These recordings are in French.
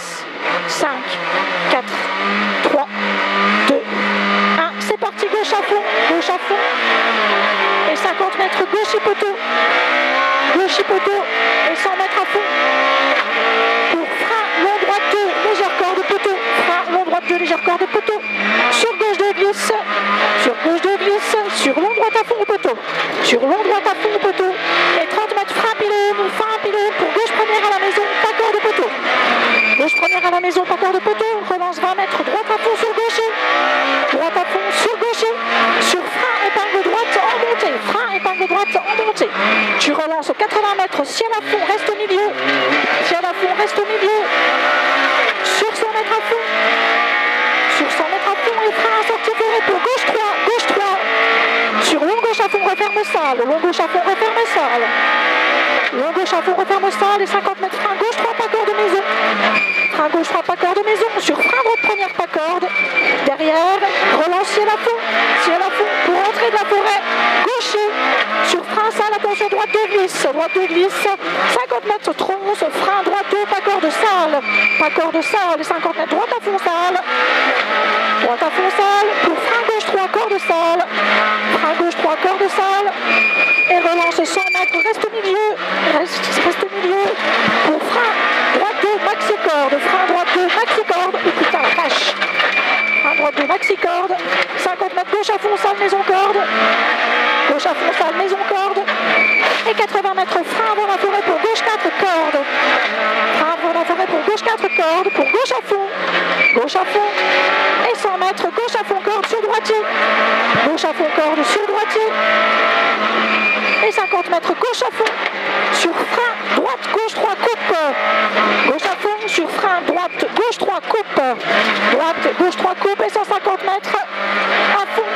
6, 5, 4, 3, 2, 1. C'est parti, gauche à fond, gauche à fond. Et 50 mètres gauche et poteau. Gauche et poteau. Et 100 mètres à fond. Pour frein, long droite 2, légère corde poteau. Frein, long droite 2, légère corde poteau. Sur gauche de glisse. Sur gauche de glisse. Sur long à fond au poteau. Sur long à fond À la maison, pas corde poteau. Relance 20 mètres, droite à fond sur gaucher. Droite à fond sur gaucher. Sur frein, épingle droite en montée. Frein, épingle droite en montée. Tu relances 80 mètres, ciel à fond, reste au milieu. Ciel à fond, reste au milieu. Sur 100 mètres à fond. Sur 100 mètres à fond et frein à sortie ferrée pour gauche 3, gauche 3. Sur long gauche à fond, referme salle. Long gauche à fond, referme salle. Long gauche à fond, referme salle et 50 mètres frein gauche 3 pas. Frein gauche 3 pas corde maison. Sur frein droite première pas corde. Derrière, relance ciel à fond. Ciel à fond pour entrer de la forêt. Gaucher. Sur frein salle, attention droite de glisse. Droite de glisse. 50 mètres tronce. Frein droite 2 pas corde salle. Pas corde salle et 50 mètres droite à fond salle. Droite à fond salle. Pour frein gauche 3 corde salle. Frein gauche 3 corde salle. Et relance 100 mètres. Reste au milieu. Pour frein droite 2 maxi corde. Frein droite 2 maxi corde. Et putain, cache. Frein droite 2 maxi corde. 50 mètres gauche à fond salle maison corde. Gauche à fond salle maison corde. Et 80 mètres frein avant la pour gauche 4 cordes. Frein avant la pour gauche 4 cordes. Pour gauche à fond. Gauche à fond. Et 100 mètres gauche à fond corde sur droitier. Gauche à fond corde sur droitier. Et 50 mètres gauche à fond. Sur frein droite gauche 3 coupe. Gauche à fond sur frein droite gauche 3 coupe. Droite gauche 3 coupe et 150 mètres à fond.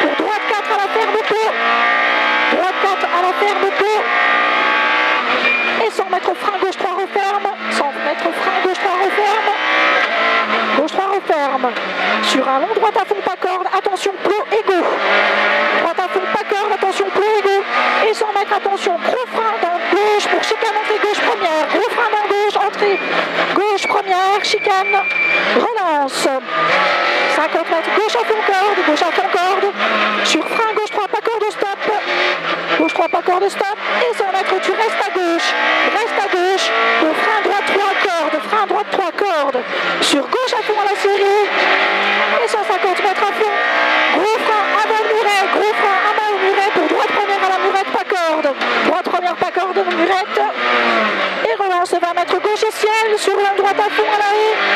Pour droite 4 à la ferme peu. Droite 4 à la ferme peu. Et 100 mètres frein gauche 3 referme. 100 mètres frein gauche 3 referme. Gauche 3 referme. Sur un long droite à fond pas corde. Attention plot égaux. Fond pas corde. Attention plot égaux. Et 100 mètres attention. Gros frein dans gauche pour chicane entrée gauche première. Gros frein dans gauche. Entrée gauche première. Chicane. Relance. 50 mètres gauche à fond corde. Gauche à fond corde. Sur frein gauche 3 pas corde stop. Gauche 3 pas corde stop. Et 100 mètres tu restes à gauche. Reste à gauche. Pour frein droite 3 cordes. Frein droite 3 cordes. Sur gauche à fond à la série. Et 150 mètres à fond. Gros frein avant le muret. Gros frein avant le muret pour droite première à la murette pas corde. Droite première pas corde murette. Et relance 20 mètres gauche et ciel. Sur la droite à fond à la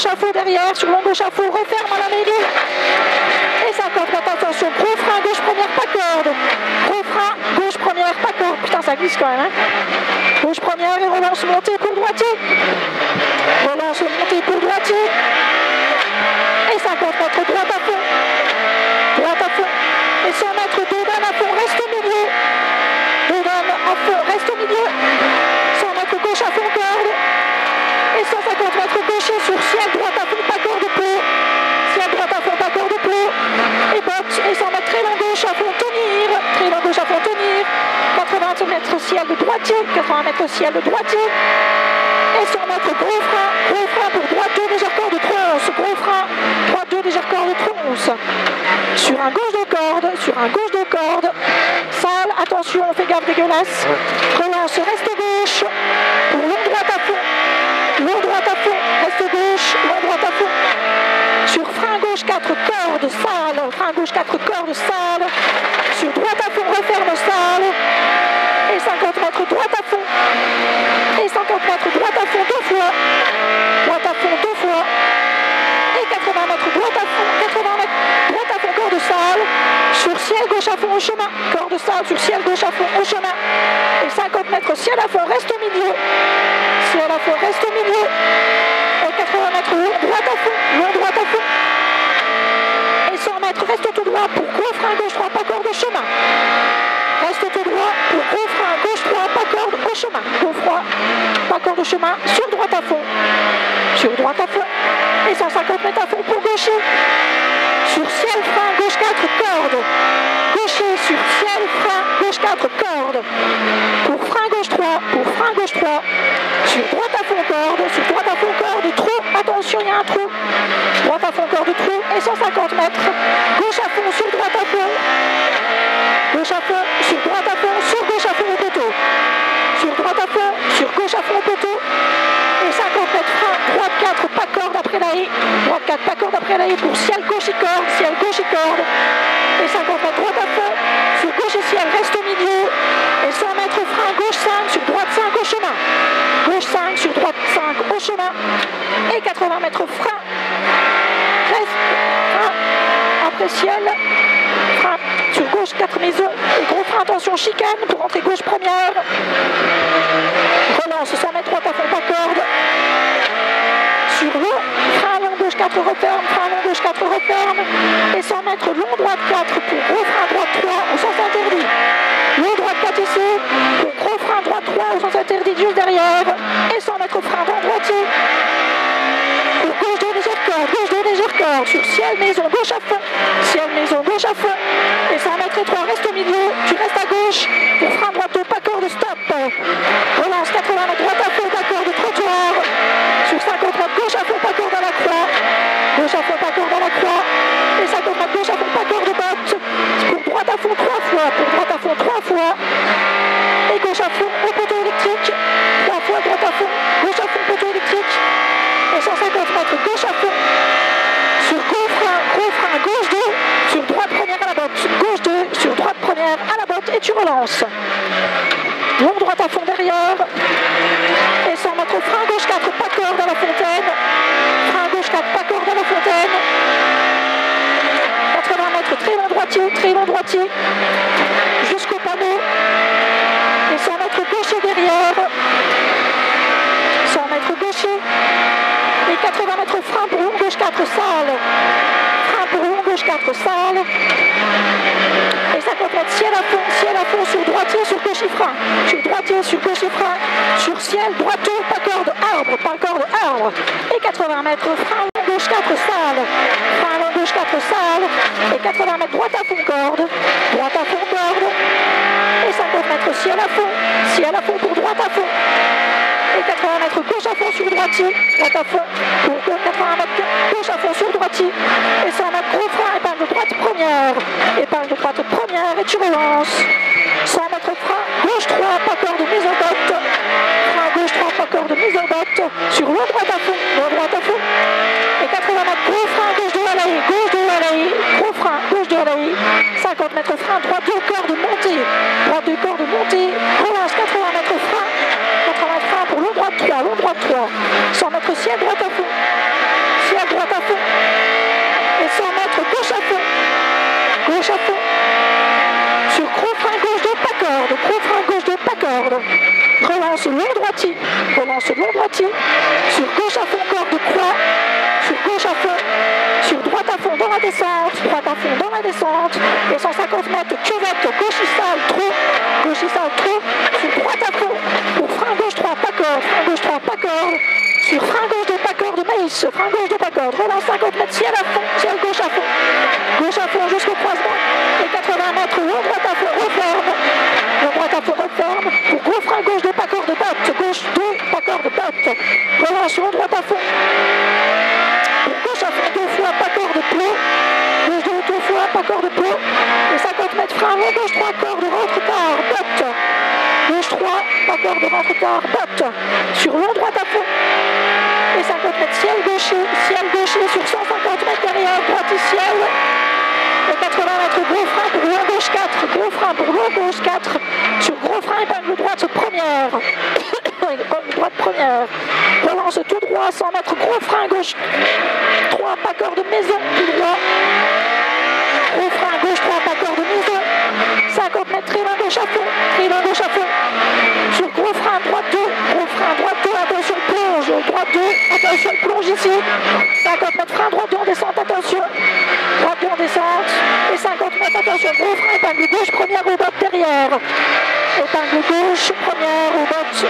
Fond derrière, sur long fond, referme à la mêlée. Et 50 mètres, attention, gros frein, gauche première, pas corde. Gros frein, gauche première, pas corde. Putain, ça glisse quand même, hein. Gauche première et relance montée pour droitier. Relance montée pour droitier. Et 50 mètres, droite à fond. Droite à fond. Et 100 mètres, deux dames à fond, reste au milieu. Deux dames à fond, reste au milieu. 100 mètres gauche à fond, corde. Et 150 mètres gaucher sur ciel, droite à fond, pas corde plot. Ciel, droite à fond, pas corde plot. Et boxe. Et 100 mètres très long gauche à fond, tenir. Très long gauche à fond, tenir. 80 mètres ciel de droitier. 80 mètres ciel de droitier. Et 100 mètres gros frein. Gros frein pour droite 2, légère corde de tronce. Gros frein, droite 2, légère corde de tronce. Sur un gauche de corde, sur un gauche de corde. Sale, attention, on fait gaffe dégueulasse. Relance, reste gauche. Pour long droite à fond. Long droite à fond, reste gauche, long droite à fond. Sur frein gauche 4 cordes, sale. Frein gauche 4 cordes, sale. Sur droite à fond, fois, droite à fond deux fois, et 80 mètres, droite à fond, 80 mètres, droite à fond, corps de salle, sur ciel gauche à fond au chemin, corps de salle sur ciel gauche à fond au chemin, et 50 mètres, ciel à fond, reste au milieu, ciel à fond, reste au milieu, et 80 mètres, long, droite à fond, long, droite à fond, et 100 mètres, reste tout droit, pourquoi frein gauche, droit, pas corps de chemin. Reste tout droit pour gros frein gauche droit, pas corde au chemin. Gros pas corde au chemin, sur droite à fond. Sur droite à fond. Et 150 mètres à fond pour gaucher. Sur ciel, frein, gauche 4, corde. Gaucher sur ciel, frein, gauche 4, corde. Pour frein gauche 3, pour frein gauche 3. Sur droite à fond, corde. Sur droite à fond, corde, trou. Attention, il y a un trou. Droite à fond, corde, trou. Et 150 mètres. Gauche à fond, sur droite à fond. Gauche à fond, sur droite à fond, sur gauche à fond au poteau. Sur droite à fond, sur gauche poteau. Et 50 mètres frein, droite 4, pas corde après la haie. Droite 4, pas corde après la haie pour ciel gauche et corde, ciel gauche et corde. Et 50 mètres droite à fond, sur gauche et ciel, reste au milieu. Et 100 mètres frein, gauche 5, sur droite 5 au chemin. Gauche 5, sur droite 5 au chemin. Et 80 mètres frein. Reste frein, après ciel. Frein sur gauche 4 maisons. Attention, chicane pour entrer gauche première. Relance 100 mètres droite à fond, pas corde. Sur long, frein long gauche 4 referme, frein long gauche 4 referme. Et 100 mètres long droite 4 pour gros frein droite 3 au sens interdit. Long droite 4 ici pour gros frein droite 3 au sens interdit juste derrière. Et 100 mètres frein droit droitier. Pour gauche de légère corde, gauche de légère corde. Sur ciel maison gauche à fond. Ciel maison gauche à fond. Et 100 mètres et 3 reste au milieu. Tu restes à gauche Tu relances. Long droite à fond derrière. Et 100 mètres frein gauche 4, pas corde à la fontaine. Frein gauche 4, pas corde à la fontaine. 80 mètres, très long droitier, très long droitier. Jusqu'au panneau. Et 100 mètres gaucher derrière. 100 mètres gaucher. Et 80 mètres frein pour long gauche 4, sale. Frein pour long gauche 4, sale. Ciel à fond, ciel à fond sur droitier, sur et frein. Sur droitier, sur et frein. Sur ciel, droitier, pas corde, arbre, pas corde, arbre. Et 80 mètres, frein gauche 4, sale. Frein gauche 4, sale. Et 80 mètres, droite à fond, corde. Droite à fond, corde. Et 50 mètres, ciel à fond. Ciel à fond pour droite à fond. Et 80 mètres gauche à fond sur droitier, droite à fond, pour 80 mètres gauche à fond sur droitier, et 100 mètres gros frein, épingle droite première, épingle droite première, et tu relances. 100 mètres frein, gauche 3, pas corde mise en botte, frein gauche 3, pas corde mise en botte, sur long droite à fond, long droite à fond, et 80 mètres gros frein, gauche de la gauche de la gros frein, gauche de la 50 mètres frein, droite 2 cordes montée, droite 2 cordes montée, relance 80 mètres frein, 80 mètres frein pour long droite 3, long droite 3, 100 mètres ciel droite à fond, ciel droite à fond, et 100 mètres gauche à fond, gauche à fond, sur gros frein gauche de pas corde, gros frein gauche de pas corde, relance long droitier, relance long droitier, sur gauche à fond corde de croix, sur gauche à fond, sur droite à fond dans la descente, droite à fond dans la descente, et 150 mètres cuvette, gauche sale, trop, gauche sale, trop, sur droite à fond, pour frein gauche 3, pas corde, frein gauche 3, pas corde, sur frein gauche de pas corde, maïs, frein gauche de pas corde, relance 50 mètres, ciel à fond, ciel gauche à fond, gauche à fond jusqu'au croisement, et 80 mètres, long droite à fond, referme, long droite à fond, referme, pour gros frein gauche de pas corde, botte, gauche 2, pas long droite à fond, pour gauche à fond, deux fois, pas corde, plot, gauche deux, deux fois, pas corde, plot, et 50 mètres, frein long gauche 3 cordes, rentre tard, botte, gauche 3, pas corde, rentre tard, botte, sur long droite à fond, et 50 mètres ciel gaucher, ciel gaucher sur 150 mètres derrière, droite ciel, et 80 mètres gros frein pour gauche 4, gros frein pour long gauche 4, sur gros frein épingle droite première, épingle droite première, relance tout droit, 100 mètres gros frein gauche 3, pas corde maison, tout droit, gros frein gauche 3, pas corde maison, triangle gauche à fond, triangle gauche à fond. Sur gros frein, droite 2, gros frein, droite 2, attention, plonge, droite 2, attention, plonge ici. 50 mètres, frein, droite 2 en descente, attention. Droite 2 en descente. Et 50 mètres, attention, gros frein, épingle gauche, première au botte derrière. Épingle gauche, première au botte.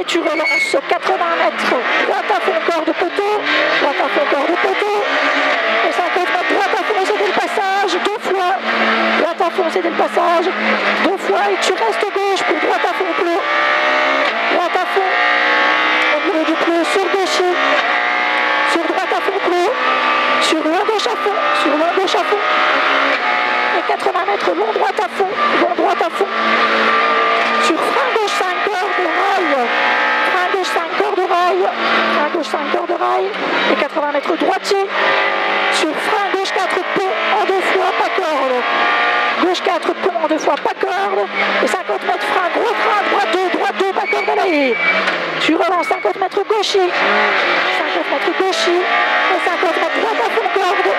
Et tu relances 80 mètres, droite à fond, corps de poteau, droite à fond, corps de poteau. Et 50 mètres, droite à fond, c'était le passage, deux fois. Droite à fond, c'était le passage, deux fois. Et tu restes gauche pour droite à fond, clos. Droite à fond, au milieu du clos, sur gaucher. Sur droite à fond, clos. Sur long gauche à fond, sur long gauche à fond. Et 80 mètres, long droite à fond, long droite à fond. Sur frein gauche 5 cordes de rail. Frein gauche 5 cordes de rail. Frein gauche 5 cordes de rail. Et 80 mètres droitier. Sur frein gauche 4 ponts en deux fois, pas corde. Gauche 4 ponts en deux fois, pas corde. Et 50 mètres frein, gros frein, droite 2, droite 2, pas corde à la haie. Tu relances 50 mètres gaucher. 50 mètres gaucher. Et 50 mètres droite à fond corde.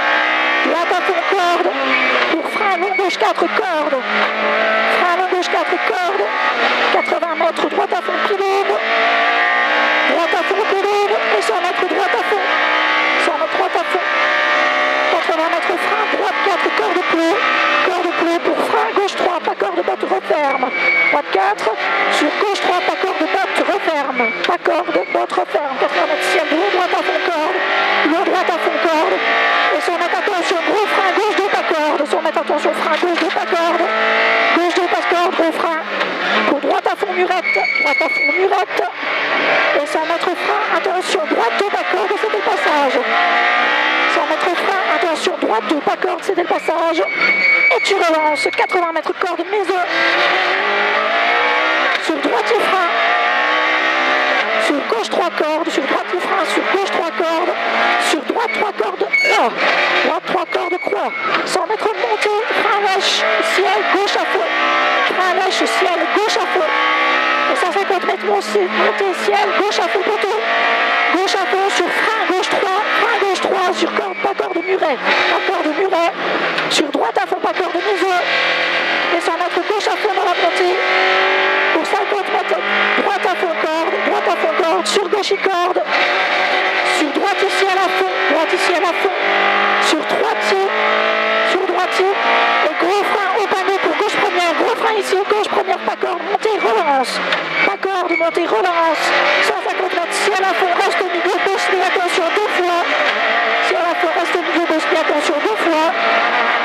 Droite à fond corde. Pour frein long gauche 4 cordes. Frein long gauche 4 cordes. 80 mètres droite à fond pylône. Referme. Droite 4, sur gauche 3, pas corps de botte, referme. Pas corps de botte, referme. 80 mètres ciel, long droite à fond corde, droite à fond corde. Et son mettre attention, gros frein, gauche 2, pas corde. Son mettre attention, frein, gauche 2, pas corde. Gauche 2, pas corde, gros frein. Pour droite à fond murette, droite à fond murette. Et son mettre frein, attention, droite 2, pas corde, c'était le passage. 100 mètres frein, attention, droite 2, pas corde, c'était le passage. Et tu relances 80 mètres corde maison. Sur droitier frein. Sur gauche 3 cordes, sur droitier frein, sur gauche 3 cordes. Sur droite 3 cordes, là. Droite 3 cordes croix. 100 mètres montée, frein lèche, ciel, gauche à fond. Frein lèche, ciel, gauche à fond. Et 150 mètres montée, ciel, gauche à fond, poteau. Gauche à fond, sur frein, gauche 3, frein gauche 3, sur muret, pas corde muret, sur droite à fond, pas corde maison, et 100 mètres gauche à fond dans la montée, pour 50 mètres, droite à fond corde, droite à fond corde, sur gauche et corde, sur droite ici à la fond, droite ici à la fond, sur droitier, sur droitier, et gros frein au gauche frein ici, gauche première, pas corde, montée, relance, pas corde, montée, relance, 150 mètres, si à la fond, reste au milieu, mais attention, deux fois, si à la fond, reste au milieu, mais attention, deux fois,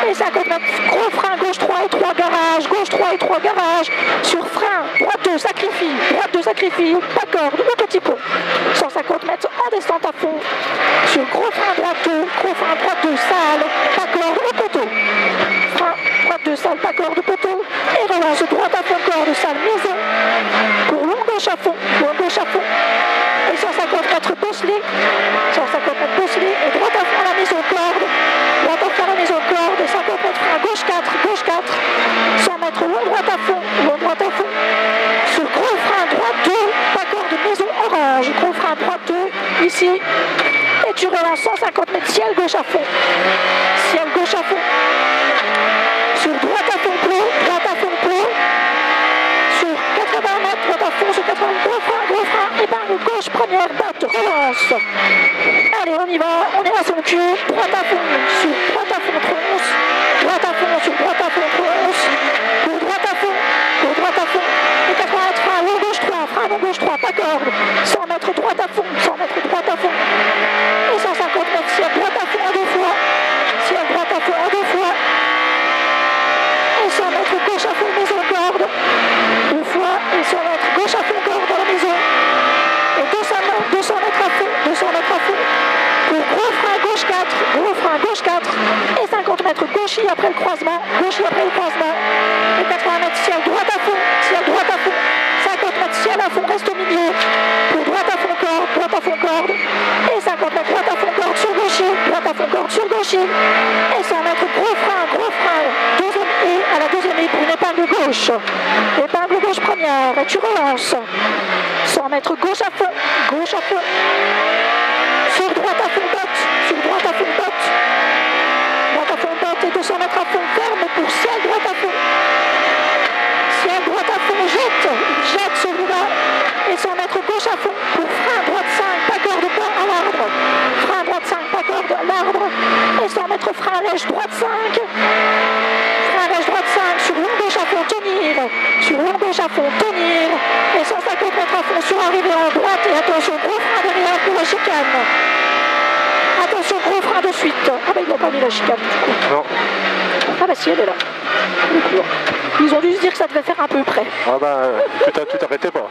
et 50 mètres, gros frein, gauche 3 et 3 garages, gauche 3 et 3 garages, sur frein, droite 2, sacrifie, droite 2, sacrifie, pas corde, ou petit pont, 150 mètres en descente à fond, sur gros frein, droite 2, gros frein, droite 2, sale, pas corde, au poteau, frein, droite 2, sale, pas relance droite à fond, corde, sale, maison, pour long gauche à fond, long gauche à fond, et 150 mètres bosselé, 150 mètres bosselé, et droite à fond à la maison, corde, droite à fond à la maison, corde, et 50 mètres frein, gauche 4, gauche 4, 100 mètres long droite à fond, long droite à fond, sur gros frein, droite 2, pas corde, maison orange, gros frein, droite 2, ici, et tu relances 150 mètres ciel gauche à fond, ciel gauche à fond, sur droite à fond plomb, droite à fond plomb, sur 80 sur 80 gros frein, gros frein, épingle gauche, première botte, relance. Allez, on y va, on est à son cul, droite à fond, sur droite à fond, tronce, droite à fond, sur droite à fond, tronce, pour droite à fond, pour droite à fond, et 80 mètres, frein, long gauche 3, frein, long gauche 3, pas corde, 100 mètres, droite à fond, sur gaucher. Et ça va être gros frein, gros frein. Deuxième et à la deuxième et pour une épingle gauche. Épingle gauche première. Et tu relances. 100 mètres gauche à fond. Gauche à fond. Sur droite à fond botte. Sur droite à fond botte. Droite à fond botte. Et 200 mètres à fond ferme pour ciel droite à fond. Ciel droite à fond. Jette. Jette celui-là. Et 100 mètres gauche à fond. Gauche à fond, tenir. Et 150 mètres à fond sur arrivée en droite. Et attention, gros frein derrière pour la chicane. Attention, gros frein de suite. Ah bah ils n'ont pas mis la chicane du coup. Non. Ah bah si, elle est là. Ils ont dû se dire que ça devait faire un peu près. Ah bah, tu t'as- tu t'arrêtais pas.